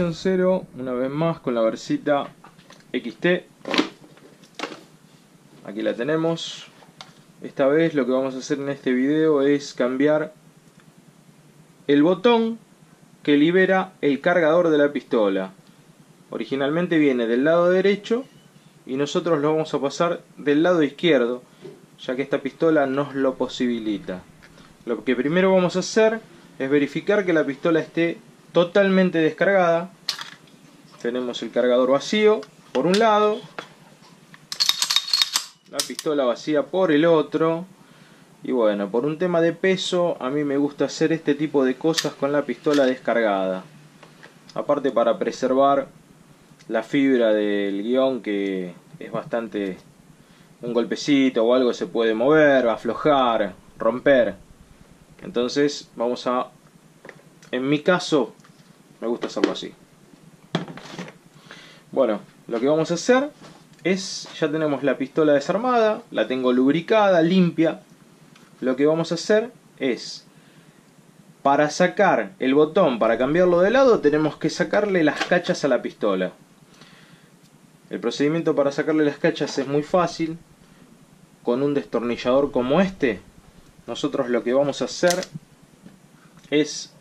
Posición 0, una vez más con la versita XT. Aquí la tenemos. Esta vez lo que vamos a hacer en este video es cambiar el botón que libera el cargador de la pistola. Originalmente viene del lado derecho y nosotros lo vamos a pasar del lado izquierdo, ya que esta pistola nos lo posibilita. Lo que primero vamos a hacer es verificar que la pistola esté totalmente descargada. Tenemos el cargador vacío por un lado, la pistola vacía por el otro. Y bueno, por un tema de peso, a mí me gusta hacer este tipo de cosas con la pistola descargada. Aparte para preservar la fibra del guion que es bastante un golpecito o algo se puede mover, aflojar, romper. Entonces vamos a, en mi caso, me gusta hacerlo así. Bueno, lo que vamos a hacer es, ya tenemos la pistola desarmada, la tengo lubricada, limpia. Lo que vamos a hacer es, para sacar el botón, para cambiarlo de lado, tenemos que sacarle las cachas a la pistola. El procedimiento para sacarle las cachas es muy fácil. Con un destornillador como este, nosotros lo que vamos a hacer es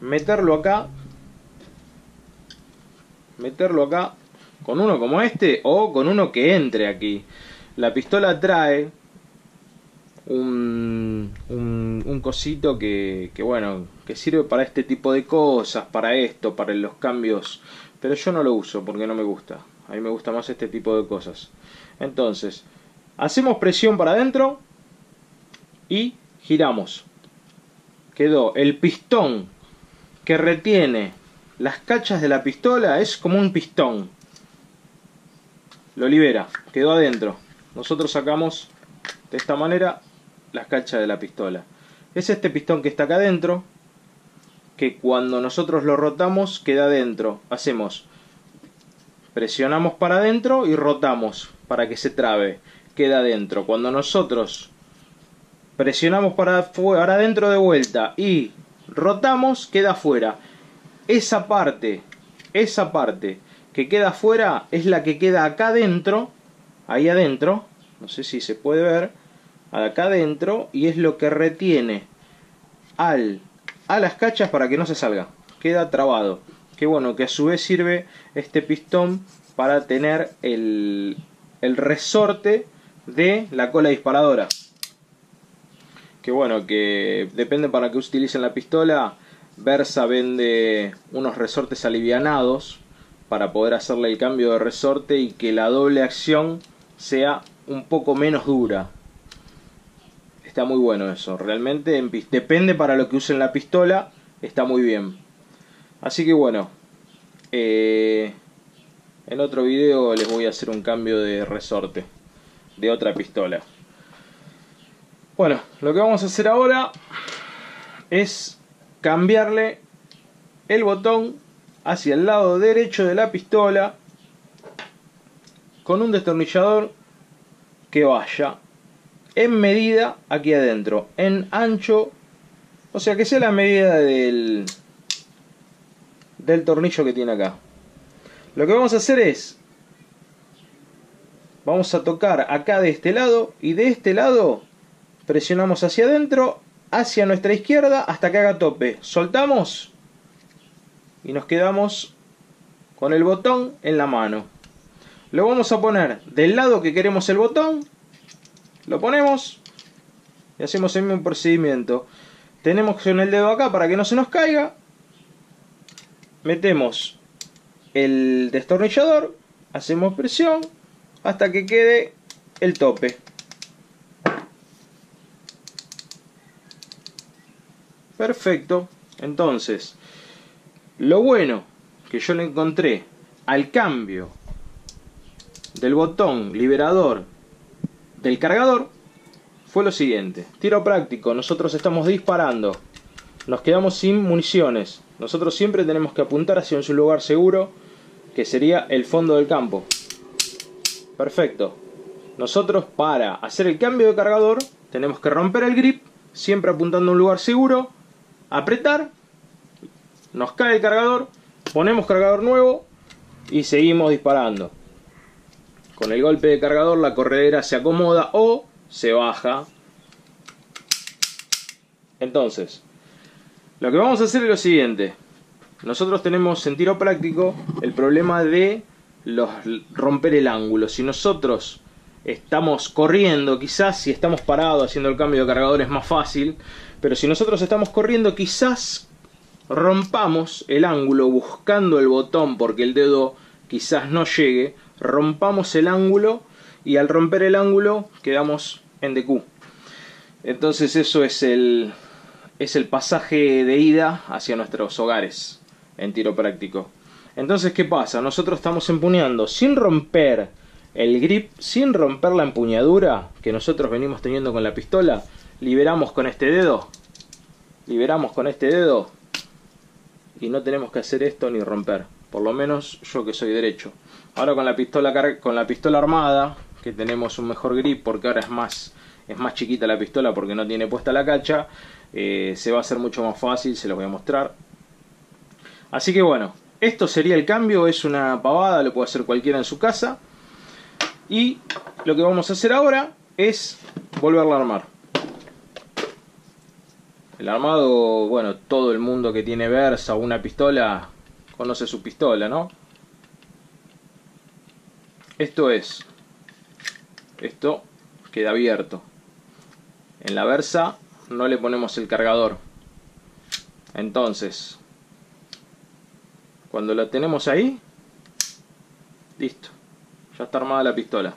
meterlo acá. Meterlo acá con uno como este o con uno que entre aquí. La pistola trae un, un, un cosito que, que, bueno, que sirve para este tipo de cosas, para esto, para los cambios pero yo no lo uso porque no me gusta. A mí me gusta más este tipo de cosas. Entonces, hacemos presión para adentro y giramos. Quedó el pistón que retiene las cachas de la pistola, es como un pistón. Lo libera, quedó adentro. Nosotros sacamos de esta manera las cachas de la pistola. Es este pistón que está acá adentro, que cuando nosotros lo rotamos queda dentro. Hacemos, presionamos para adentro y rotamos para que se trabe. Queda dentro. Cuando nosotros presionamos para adentro de vuelta y rotamos, queda afuera. Esa parte, esa parte que queda afuera es la que queda acá adentro, ahí adentro, no sé si se puede ver, acá adentro, y es lo que retiene al a las cachas para que no se salga. Queda trabado. Que bueno, que a su vez sirve este pistón para tener el, el resorte de la cola disparadora. Que bueno, que depende para que utilicen la pistola. Versa vende unos resortes alivianados para poder hacerle el cambio de resorte y que la doble acción sea un poco menos dura. Está muy bueno eso. Realmente depende para lo que usen la pistola. Está muy bien. Así que bueno. Eh, en otro video les voy a hacer un cambio de resorte. De otra pistola. Bueno, lo que vamos a hacer ahora es cambiarle el botón hacia el lado derecho de la pistola con un destornillador que vaya en medida aquí adentro, en ancho, o sea que sea la medida del, del tornillo que tiene acá. Lo que vamos a hacer es, vamos a tocar acá de este lado y de este lado presionamos hacia adentro, hacia nuestra izquierda hasta que haga tope. Soltamos y nos quedamos con el botón en la mano. Lo vamos a poner del lado que queremos el botón lo ponemos y hacemos el mismo procedimiento. Tenemos con el dedo acá para que no se nos caiga. Metemos el destornillador, hacemos presión hasta que quede el tope. Perfecto. Entonces, lo bueno que yo le encontré al cambio del botón liberador del cargador fue lo siguiente. Tiro práctico, nosotros estamos disparando. Nos quedamos sin municiones. Nosotros siempre tenemos que apuntar hacia un lugar seguro, que sería el fondo del campo. Perfecto. Nosotros para hacer el cambio de cargador tenemos que romper el grip, siempre apuntando a un lugar seguro, apretar nos cae el cargador, ponemos cargador nuevo y seguimos disparando. Con el golpe de cargador la corredera se acomoda o se baja. Entonces, lo que vamos a hacer es lo siguiente. Nosotros tenemos en tiro práctico el problema de los, romper el ángulo. Si nosotros estamos corriendo, quizás si estamos parados haciendo el cambio de cargador es más fácil, pero si nosotros estamos corriendo, quizás rompamos el ángulo buscando el botón porque el dedo quizás no llegue, rompamos el ángulo y al romper el ángulo quedamos en DQ. Entonces eso es el, es el pasaje de ida hacia nuestros hogares en tiro práctico. Entonces, ¿qué pasa? Nosotros estamos empuñando sin romper el grip, sin romper la empuñadura que nosotros venimos teniendo con la pistola. Liberamos con este dedo. Liberamos con este dedo. Y no tenemos que hacer esto ni romper. Por lo menos yo que soy derecho. Ahora con la pistola, con la pistola armada, que tenemos un mejor grip porque ahora es más, es más chiquita la pistola porque no tiene puesta la cacha, eh, se va a hacer mucho más fácil, se los voy a mostrar. Así que bueno, esto sería el cambio, es una pavada, lo puede hacer cualquiera en su casa. Y lo que vamos a hacer ahora es volverla a armar. El armado, bueno, todo el mundo que tiene Versa o una pistola conoce su pistola, ¿no? Esto es, esto queda abierto. En la Versa no le ponemos el cargador. Entonces, cuando la tenemos ahí, listo. Ya está armada la pistola.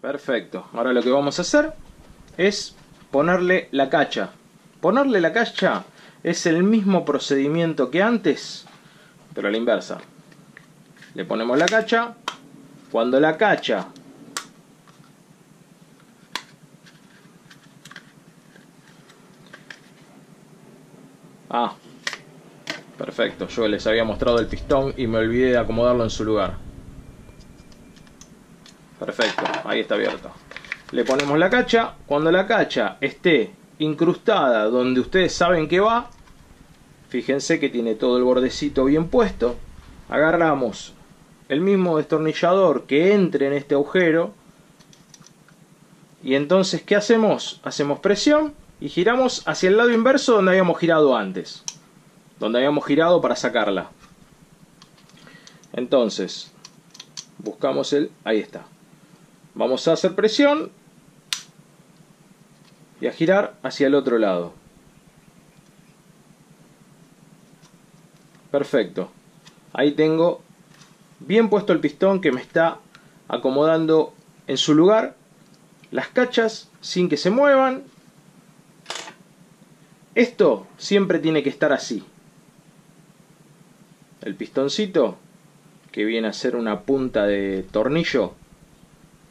Perfecto. Ahora lo que vamos a hacer es ponerle la cacha. Ponerle la cacha es el mismo procedimiento que antes, pero a la inversa. Le ponemos la cacha. Cuando la cacha Ah, perfecto. Yo les había mostrado el pistón y me olvidé de acomodarlo en su lugar. Perfecto, ahí está abierto. Le ponemos la cacha. Cuando la cacha esté incrustada donde ustedes saben que va, fíjense que tiene todo el bordecito bien puesto. Agarramos el mismo destornillador que entre en este agujero. Y entonces, ¿qué hacemos? Hacemos presión y giramos hacia el lado inverso donde habíamos girado antes. Donde habíamos girado para sacarla. Entonces, buscamos el... Ahí está. Vamos a hacer presión y a girar hacia el otro lado. Perfecto. Ahí tengo bien puesto el pistón que me está acomodando en su lugar. Las cachas sin que se muevan esto siempre tiene que estar así. El pistoncito, que viene a ser una punta de tornillo,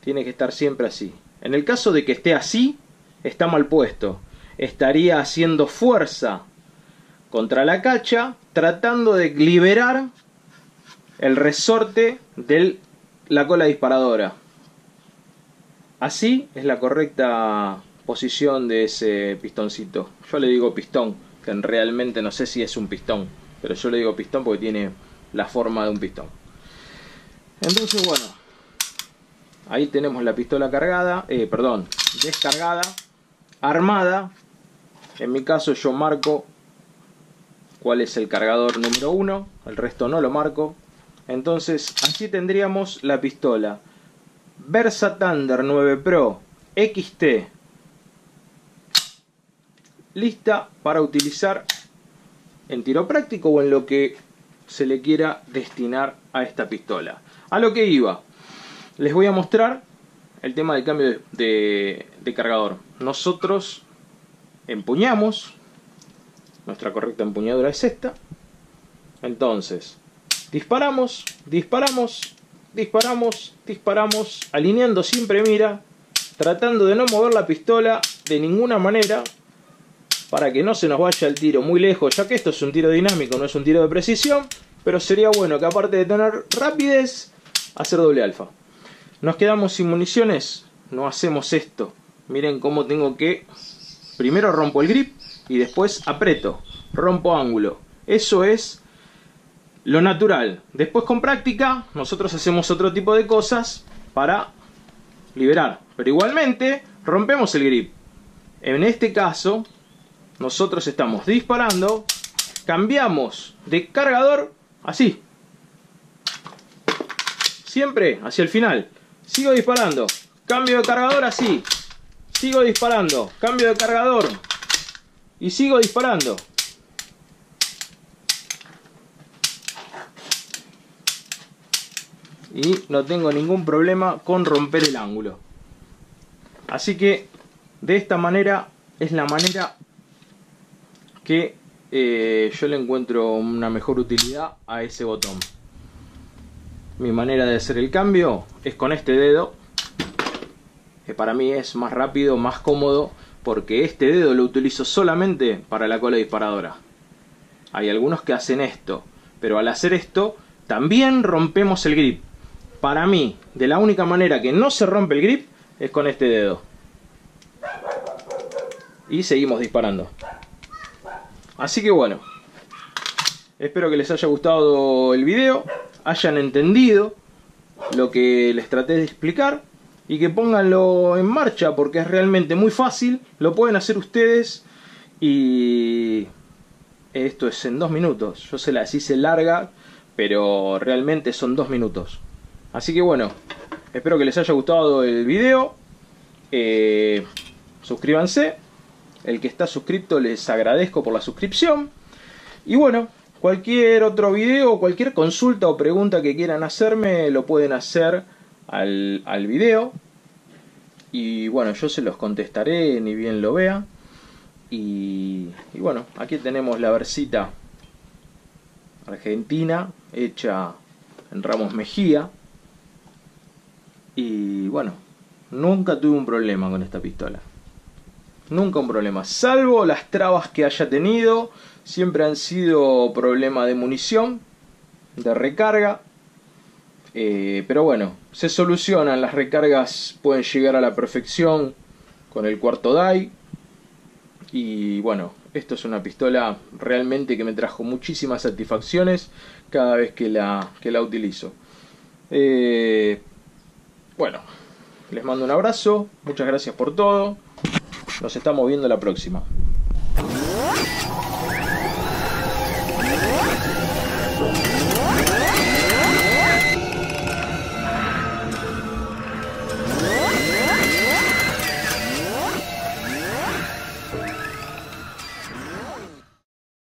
tiene que estar siempre así. En el caso de que esté así, está mal puesto. Estaría haciendo fuerza contra la cacha, tratando de liberar el resorte de la cola disparadora. Así es la correcta posición de ese pistoncito. Yo le digo pistón, que realmente no sé si es un pistón, pero yo le digo pistón porque tiene la forma de un pistón. Entonces, bueno, ahí tenemos la pistola cargada, eh, perdón, descargada, armada. En mi caso yo marco cuál es el cargador número 1, el resto no lo marco. Entonces, así tendríamos la pistola Versa Thunder 9 Pro XT lista para utilizar en tiro práctico o en lo que se le quiera destinar a esta pistola. A lo que iba, les voy a mostrar el tema del cambio de, cargador. Nosotros empuñamos, nuestra correcta empuñadura es esta. Entonces, disparamos, disparamos, disparamos, disparamos, alineando siempre mira, tratando de no mover la pistola de ninguna manera para que no se nos vaya el tiro muy lejos, ya que esto es un tiro dinámico, no es un tiro de precisión, pero sería bueno que aparte de tener rapidez, hacer doble alfa. Nos quedamos sin municiones, no hacemos esto. Miren cómo tengo que... Primero rompo el grip y después aprieto, rompo ángulo. Eso es lo natural. Después con práctica nosotros hacemos otro tipo de cosas para liberar. Pero igualmente rompemos el grip. En este caso nosotros estamos disparando, cambiamos de cargador así. Siempre hacia el final. Sigo disparando. Cambio de cargador así. Sigo disparando. Cambio de cargador. Y sigo disparando. Y no tengo ningún problema con romper el ángulo. Así que de esta manera es la manera que eh, yo le encuentro una mejor utilidad a ese botón. Mi manera de hacer el cambio es con este dedo, que para mí es más rápido, más cómodo, porque este dedo lo utilizo solamente para la cola disparadora. Hay algunos que hacen esto, pero al hacer esto también rompemos el grip. Para mí, de la única manera que no se rompe el grip es con este dedo. Y seguimos disparando. Así que bueno, espero que les haya gustado el video, hayan entendido lo que les traté de explicar y que pónganlo en marcha porque es realmente muy fácil, lo pueden hacer ustedes y esto es en dos minutos, yo se las hice larga, pero realmente son dos minutos. Así que bueno, espero que les haya gustado el video, eh, suscríbanse el que está suscrito les agradezco por la suscripción. Y bueno, cualquier otro video, cualquier consulta o pregunta que quieran hacerme, lo pueden hacer al, al video. Y bueno, yo se los contestaré ni bien lo vea. Y, y bueno, aquí tenemos la versita argentina hecha en Ramos Mejía. Y bueno, nunca tuve un problema con esta pistola. Nunca un problema. Salvo las trabas que haya tenido. Siempre han sido problema de munición. De recarga. Eh, pero bueno, se solucionan. Las recargas pueden llegar a la perfección con el cuarto DAI. Y bueno, esto es una pistola realmente que me trajo muchísimas satisfacciones cada vez que la, que la utilizo. Eh, bueno, les mando un abrazo. Muchas gracias por todo. Nos estamos viendo la próxima.